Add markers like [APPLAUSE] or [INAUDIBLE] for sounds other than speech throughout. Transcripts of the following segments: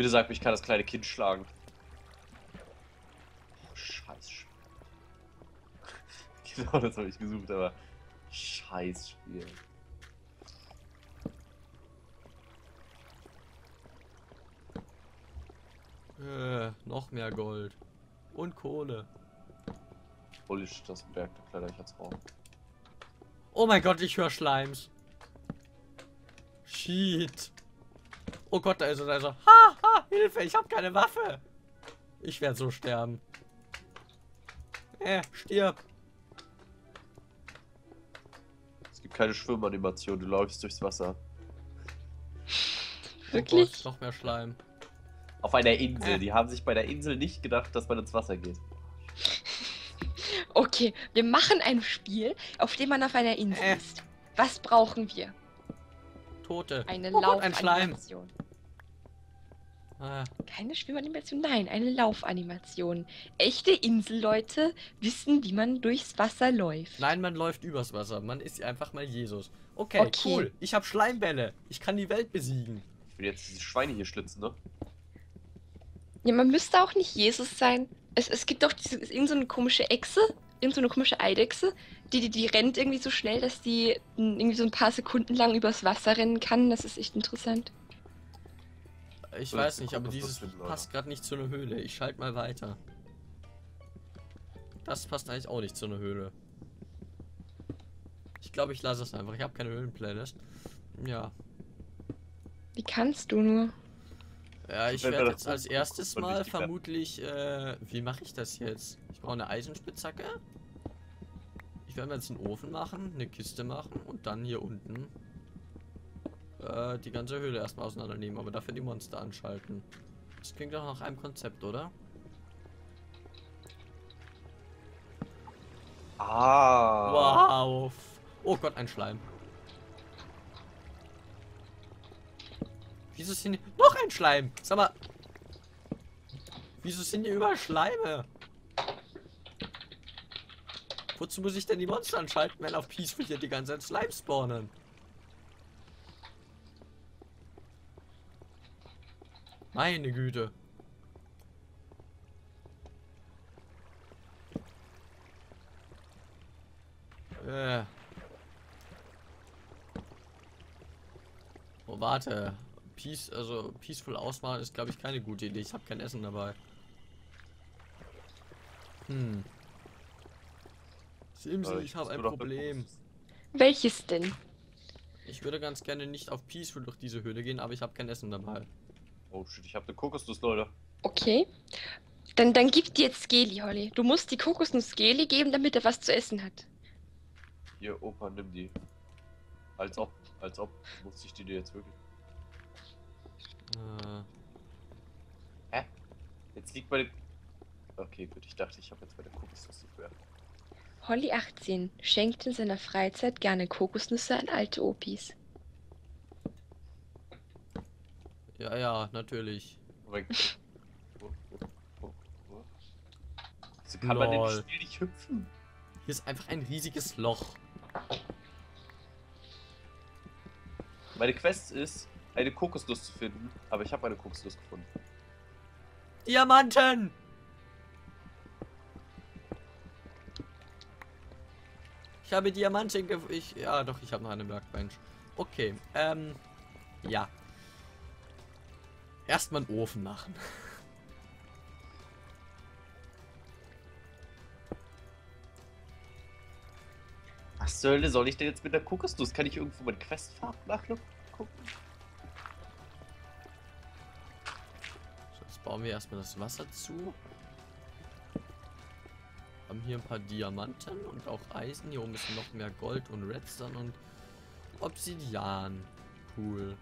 Bitte sag mir, ich kann das kleine Kind schlagen. Oh, scheiß Spiel. [LAUGHS] genau das habe ich gesucht, aber scheiß Spiel. Äh, noch mehr Gold. Und Kohle. Holy shit, das Berg, da kletter ich jetzt rauf. Oh mein Gott, ich höre Schleims. Shit. Oh Gott, da ist er, da ist er. Ha, Hilfe, ich habe keine Waffe. Ich werde so sterben. Äh, stirb. Es gibt keine Schwimmanimation, du läufst durchs Wasser. Wirklich? [LAUGHS] Oh Gott, noch mehr Schleim. Auf einer Insel. Äh. Die haben sich bei der Insel nicht gedacht, dass man ins Wasser geht. [LAUGHS] Okay, wir machen ein Spiel, auf dem man auf einer Insel Äh. ist. Was brauchen wir? Tote. Eine oh Gott, ein Schleim. Laufanimation. Ah, Keine Schwimmanimation, nein, eine Laufanimation. Echte Inselleute wissen, wie man durchs Wasser läuft. nein, man läuft übers Wasser. Man ist einfach mal Jesus. Okay, Okay. cool. Ich habe Schleimbälle. Ich kann die Welt besiegen. Ich will jetzt diese Schweine hier schlitzen, ne? Ja, man müsste auch nicht Jesus sein. Es, es gibt doch diese, irgend so eine komische Echse, irgend so eine komische Eidechse, die, die, die rennt irgendwie so schnell, dass die irgendwie so ein paar Sekunden lang übers Wasser rennen kann. Das ist echt interessant. Ich weiß nicht, gucken, aber dieses passt gerade nicht zu einer Höhle. Ich schalte mal weiter. Das passt eigentlich auch nicht zu einer Höhle. Ich glaube, ich lasse es einfach. Ich habe keine Höhlenplaylist. Ja. Wie kannst du nur? Ja, ich werde jetzt als erstes mal vermutlich, äh, wie mache ich das jetzt? Ich brauche eine Eisenspitzhacke. Ich werde mir jetzt einen Ofen machen, eine Kiste machen und dann hier unten äh, die ganze Höhle erstmal auseinandernehmen, aber dafür die Monster anschalten. Das klingt doch nach einem Konzept, oder? Ah. Wow. Oh Gott, ein Schleim. Wieso sind hier... Noch ein Schleim! Sag mal... Wieso sind hier überall Schleime? Wozu muss ich denn die Monster anschalten, wenn auf Peaceful hier die ganze Zeit Slime spawnen? Meine Güte. Äh. Oh, warte. Peace, also peaceful ausmachen ist, glaube ich, keine gute Idee. Ich habe kein Essen dabei. Hm. Simsi, Äh, ich habe ein Problem. Welches denn? Ich würde ganz gerne nicht auf peaceful durch diese Höhle gehen, aber ich habe kein Essen dabei. Oh shit, ich hab eine Kokosnuss, Leute. Okay. Dann, dann gib dir jetzt Geli, Holly. Du musst die Kokosnuss Geli geben, damit er was zu essen hat. Hier, Opa, nimm die. Als ob, als ob. Muss ich die dir jetzt wirklich. Äh, Jetzt liegt meine. Okay, gut, ich dachte, ich habe jetzt meine Kokosnuss nicht mehr. Holly 18 schenkt in seiner Freizeit gerne Kokosnüsse an alte Opis. Ja, ja, natürlich. Wieso kann man denn Lol. Spiel nicht hüpfen? Hier ist einfach ein riesiges Loch. Meine Quest ist, eine Kokosnuss zu finden, aber ich habe eine Kokosnuss gefunden. Diamanten! Ich habe Diamanten ge... Ich, ja, doch, ich habe noch eine Workbench. Okay, ähm... Ja. Erstmal einen Ofen machen. Was zur Hölle soll ich denn jetzt mit der Kokosnuss? Kann ich irgendwo meine Questfarben nachgucken? So, jetzt bauen wir erstmal das Wasser zu. Haben hier ein paar Diamanten und auch Eisen. Hier oben ist noch mehr Gold und Redstone und Obsidian. Cool.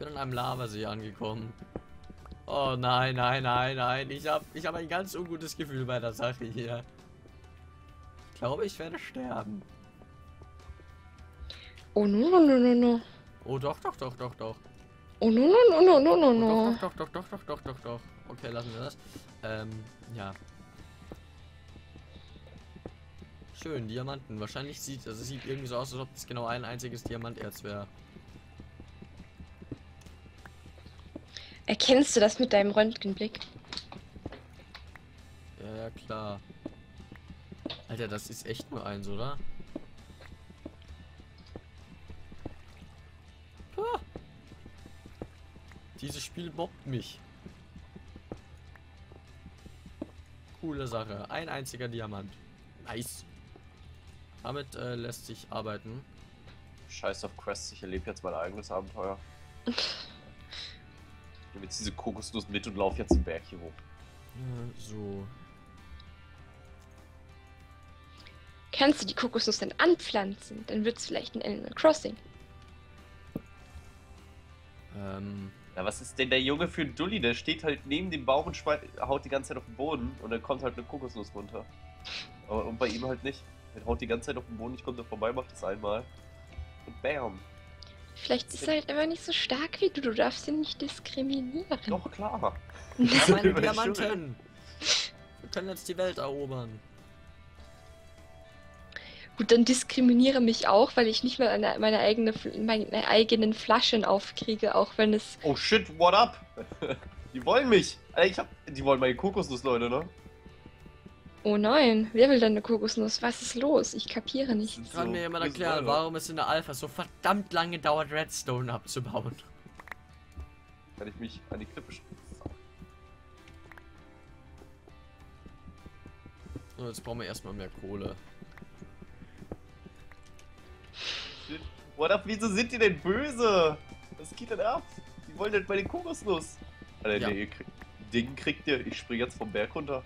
Bin an einem Lavasee angekommen. Oh nein, nein, nein, nein. Ich habe ich hab ein ganz ungutes Gefühl bei der Sache hier. Ich glaube, ich werde sterben. Oh no no no no no. Oh doch, doch, doch, doch, doch. Oh no no no no no no Oh. Doch, doch, doch, doch, doch, doch, doch, doch. Okay, lassen wir das. Ähm, ja. Schön, Diamanten. Wahrscheinlich sieht, also sieht irgendwie so aus, als ob es genau ein einziges Diamanterz wäre. Erkennst du das mit deinem Röntgenblick? Ja, ja, klar. Alter, das ist echt nur eins, oder? Ah. Dieses Spiel mobbt mich. Coole Sache. Ein einziger Diamant. Nice. Damit äh, lässt sich arbeiten. Scheiß auf Quests, ich erlebe jetzt mein eigenes Abenteuer. [LAUGHS] Ich nehme jetzt diese Kokosnuss mit und laufe jetzt den Berg hier hoch. Äh, so. Kannst du die Kokosnuss dann anpflanzen? Dann wird es vielleicht ein Animal Crossing. Ähm, Ja, was ist denn der Junge für ein Dulli? Der steht halt neben dem Baum und haut die ganze Zeit auf den Boden und dann kommt halt eine Kokosnuss runter. Aber, und bei ihm halt nicht. Er haut die ganze Zeit auf den Boden, ich komme da vorbei, macht das einmal. Und bam. Vielleicht ist er halt einfach nicht so stark wie du. Du darfst ihn nicht diskriminieren. Doch, klar. wir haben einen Über die Schule. Diamanten. Wir können jetzt die Welt erobern. Gut, dann diskriminiere mich auch, weil ich nicht mal eine, meine, eigene, meine eigenen Flaschen aufkriege, auch wenn es. Oh shit, what up? [LAUGHS] Die wollen mich. Ich hab. Die wollen meine Kokosnuss, Leute, ne? Oh nein, wer will denn eine Kokosnuss? Was ist los? Ich kapiere nicht. sind Kann so mir jemand erklären, warum es in der Alpha so verdammt lange dauert, Redstone abzubauen? Kann ich mich an die Klippe stellen? So, jetzt brauchen wir erstmal mehr Kohle. What up, wieso sind die denn böse? Was geht denn ab? Die wollen halt meine Kokosnuss. Alter, Ja. nee, ihr kriegt, Ding kriegt ihr. Ich spring jetzt vom Berg runter.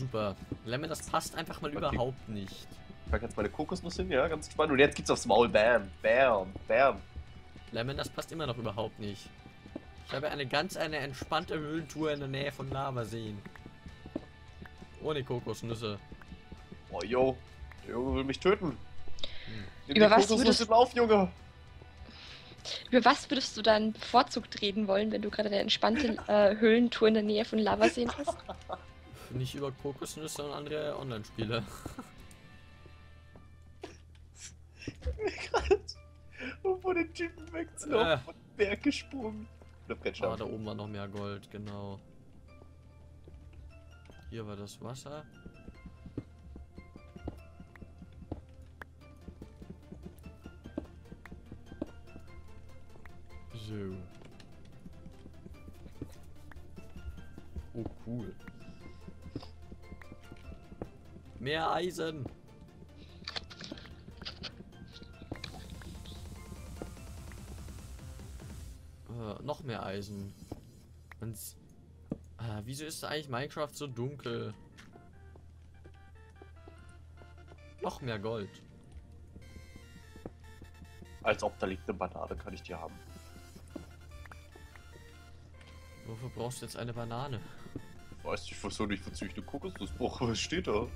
Super. Lemon, das passt einfach mal Okay. überhaupt nicht. Ich pack jetzt meine Kokosnuss hin, ja, ganz spannend. Und jetzt gibt's aufs Maul. Bam, bam, bam. Lemon, das passt immer noch überhaupt nicht. Ich habe eine ganz eine entspannte Höhlentour in der Nähe von Lavaseen. Ohne Kokosnüsse. Oh, yo. Der Junge will mich töten. Nimm Über was würdest- im Lauf, Junge. Über was würdest du dann bevorzugt reden wollen, wenn du gerade eine entspannte äh, Höhlentour in der Nähe von Lavaseen hast? [LAUGHS] Nicht über Kokosnüsse und andere Online-Spiele. [LAUGHS] Gerade um vor den Typen wegzulaufen, Äh. von den Berg gesprungen. Ich Ah, da oben war noch mehr Gold, genau. Hier war das Wasser. So. Oh, cool. Mehr Eisen. Äh, noch mehr Eisen. Man's, ah, wieso ist eigentlich Minecraft so dunkel? Noch mehr Gold. Als ob da liegt eine Banane, kann ich die haben. Wofür brauchst du jetzt eine Banane? Weiß nicht, was soll ich für eine Kokosnuss brauche? Was steht da?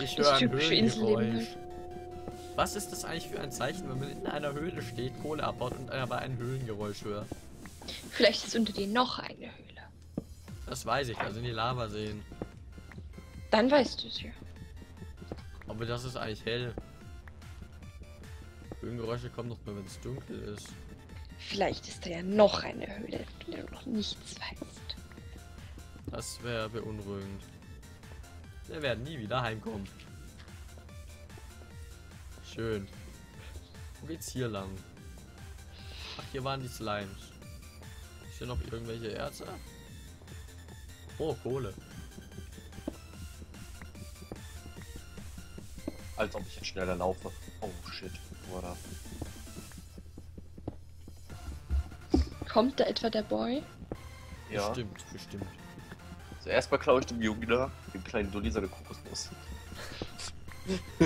Ich höre ein Höhlengeräusch. Was ist das eigentlich für ein Zeichen, wenn man in einer Höhle steht, Kohle abbaut und dabei ein Höhlengeräusch hört? Vielleicht ist unter dir noch eine Höhle. Das weiß ich, also in die Lava sehen. Dann weißt du es ja. Aber das ist eigentlich hell. Höhlengeräusche kommen doch nur, wenn es dunkel ist. Vielleicht ist da ja noch eine Höhle, der du noch nichts weißt. Das wäre beunruhigend. Wir werden nie wieder heimkommen. Schön. Wo geht's hier lang? Ach, hier waren die Slimes. Ist hier noch irgendwelche Erze? Oh, Kohle. Als ob ich jetzt schneller laufe. Oh shit, up? Kommt da etwa der Boy? Ja. Bestimmt, bestimmt. Also erstmal klaue ich dem Jungen da, kleinen Dulli, seine Kokosnuss. [LAUGHS]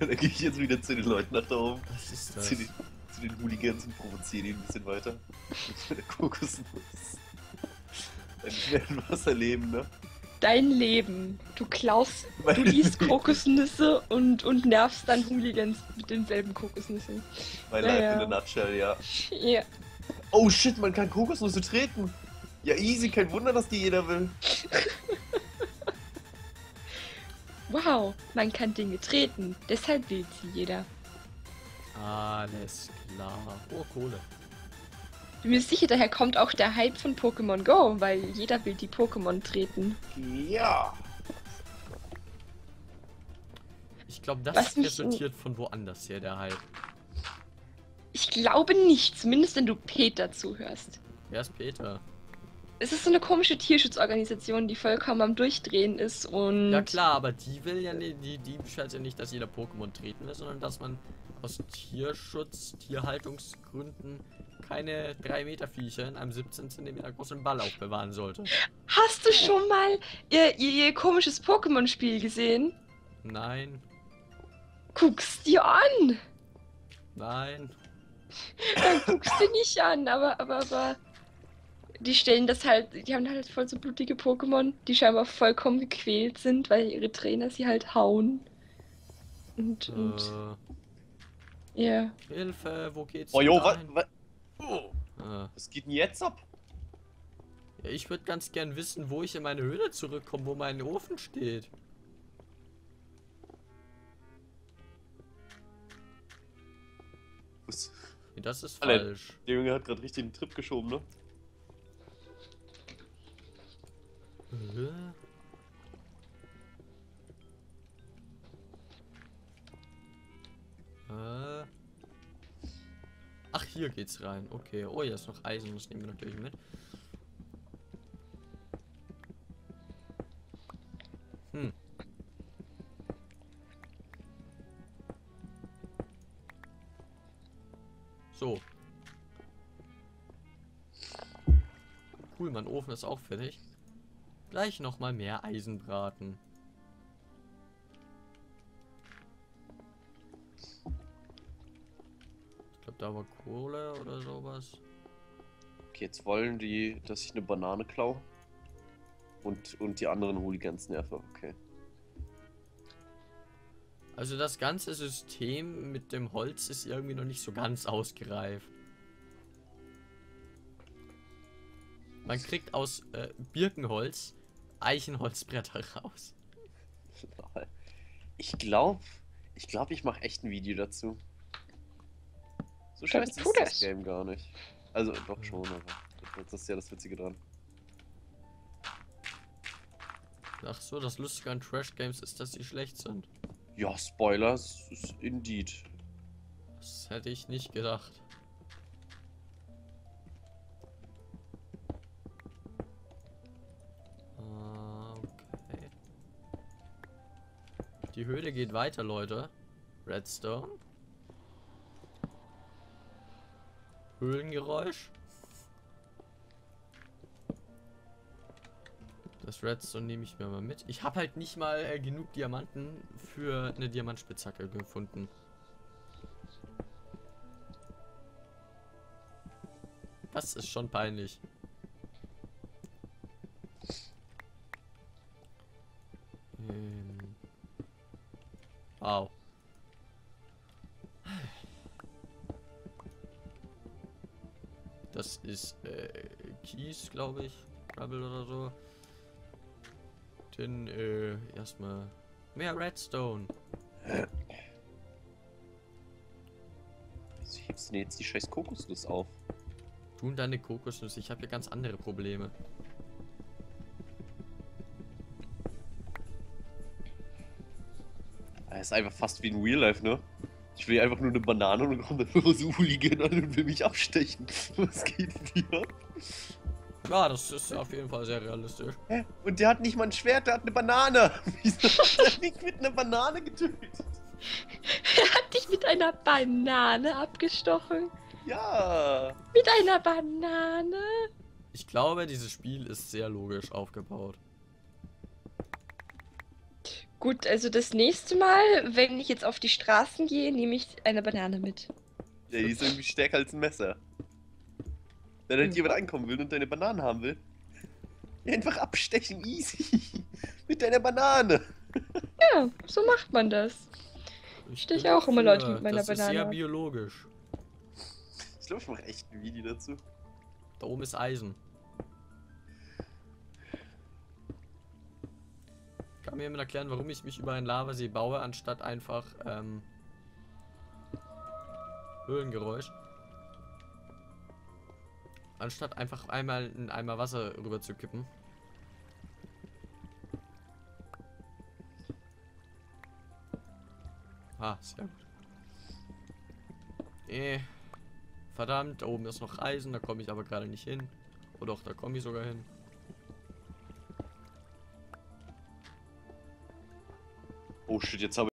Dann gehe ich jetzt wieder zu den Leuten nach da oben, Was ist das? zu den, zu den Hooligans und provoziere die ein bisschen weiter. Mit der Kokosnuss. Dann werden was erleben, ne? Dein Leben. Du klaust, du liest Leben. Kokosnüsse und, und nervst dann Hooligans mit denselben Kokosnüssen. My Ja, life in a nutshell, ja. Ja. Oh shit, man kann Kokosnüsse treten. Ja, easy, kein Wunder, dass die jeder will. [LAUGHS] Wow, man kann Dinge treten. Deshalb will sie jeder. Alles klar. Oh, Kohle. Bin mir sicher, daher kommt auch der Hype von Pokémon Go, weil jeder will die Pokémon treten. Ja. Ich glaube, das Was resultiert von woanders her, der Hype. Ich glaube nicht, zumindest wenn du Peter zuhörst. Wer ist Peter? Es ist so eine komische Tierschutzorganisation, die vollkommen am Durchdrehen ist und. Ja klar, aber die will ja nicht, die, die beschert ja nicht, dass jeder Pokémon treten will, sondern dass man aus Tierschutz, Tierhaltungsgründen keine 3 Meter Viecher in einem 17 cm großen Ball aufbewahren sollte. Hast du schon mal ihr, ihr, ihr komisches Pokémon-Spiel gesehen? Nein, Guck's dir an! nein. [LAUGHS] Dann guck's dir nicht an, aber, aber, aber. Die stellen das halt, die haben halt voll so blutige Pokémon, die scheinbar vollkommen gequält sind, weil ihre Trainer sie halt hauen. Und, und, Äh, ja. Hilfe, wo geht's? Oh jo, was, was, oh, Äh, was geht denn jetzt ab? ja, ich würde ganz gern wissen, wo ich in meine Höhle zurückkomme, wo mein Ofen steht. Was? Nee, das ist Alle. falsch. Der Junge hat gerade richtig den Trip geschoben, ne? Ach, hier geht's rein. Okay. Oh, hier ist noch Eisen. Das nehmen wir natürlich mit. Hm. So. Cool, mein Ofen ist auch fertig. Gleich nochmal mehr Eisen braten. Ich glaube, da war Kohle oder sowas. Okay, jetzt wollen die, dass ich eine Banane klau. Und, und die anderen Hooligans nerve. Okay. Also das ganze System mit dem Holz ist irgendwie noch nicht so ganz ausgereift. Man kriegt aus äh, Birkenholz Eichenholzbretter raus. Ich glaube, ich glaube, ich mache echt ein Video dazu. So scheiße ist das das. Game gar nicht. Also doch schon, aber das ist ja das Witzige dran. Ach so, das Lustige an Trash Games ist, dass sie schlecht sind. Ja, Spoilers ist indeed. Das hätte ich nicht gedacht. Die Höhle geht weiter, Leute. Redstone. Höhlengeräusch. Das Redstone nehme ich mir mal mit. Ich habe halt nicht mal äh, genug Diamanten für eine Diamantspitzhacke gefunden. Das ist schon peinlich. Das ist äh, Kies, glaube ich. Gravel oder so. Dann äh, erstmal mehr Redstone. Wieso hebst du denn jetzt die scheiß Kokosnuss auf? Und deine Kokosnüsse, ich habe hier ganz andere Probleme. Das ist einfach fast wie in Real Life, ne? Ich will einfach nur eine Banane und dann kommt dann nur so Hooligan an und will mich abstechen. [LAUGHS] Was geht denn hier? ab? Ja, das ist auf jeden Fall sehr realistisch. Hä? Und der hat nicht mal ein Schwert, der hat eine Banane. [LAUGHS] Wieso hat er mich mit einer Banane getötet? [LAUGHS] Er hat dich mit einer Banane abgestochen. Ja. Mit einer Banane? Ich glaube, dieses Spiel ist sehr logisch aufgebaut. Gut, also das nächste Mal, wenn ich jetzt auf die Straßen gehe, nehme ich eine Banane mit. Ja, die ist irgendwie stärker als ein Messer. Wenn halt Hm. jemand ankommen will und deine Bananen haben will, [LAUGHS] einfach abstechen, easy. [LAUGHS] mit deiner Banane. [LAUGHS] Ja, so macht man das. Stech bin auch immer. Leute mit meiner das ist sehr Banane. biologisch. Ich glaube, ich mache echt ein Video dazu. Da oben ist Eisen. Kann mir jemand erklären, warum ich mich über einen Lavasee baue, anstatt einfach ähm, Höhlengeräusch. Anstatt einfach einmal in Eimer Wasser rüber zu kippen. Ah, sehr gut. Eh. Verdammt, da oben ist noch Eisen, da komme ich aber gerade nicht hin. Oder auch da komme ich sogar hin. Oh shit, jetzt habe